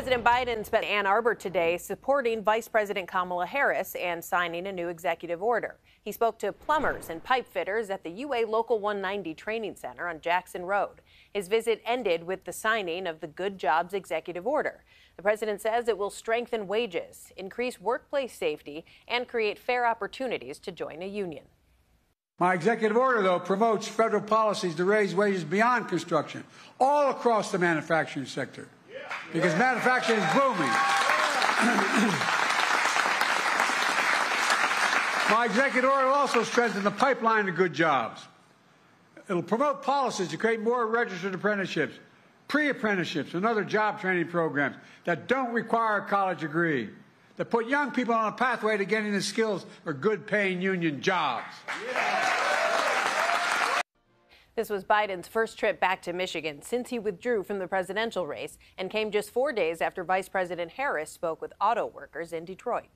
President Biden spent Ann Arbor today supporting Vice President Kamala Harris and signing a new executive order. He spoke to plumbers and pipe fitters at the UA Local 190 Training Center on Jackson Road. His visit ended with the signing of the Good Jobs Executive Order. The president says it will strengthen wages, increase workplace safety, and create fair opportunities to join a union. My executive order, though, promotes federal policies to raise wages beyond construction, all across the manufacturing sector because manufacturing is booming. My executive order will also strengthen the pipeline to good jobs. It'll promote policies to create more registered apprenticeships, pre-apprenticeships, and other job training programs that don't require a college degree, that put young people on a pathway to getting the skills for good-paying union jobs. Yeah. This was Biden's first trip back to Michigan since he withdrew from the presidential race and came just four days after Vice President Harris spoke with auto workers in Detroit.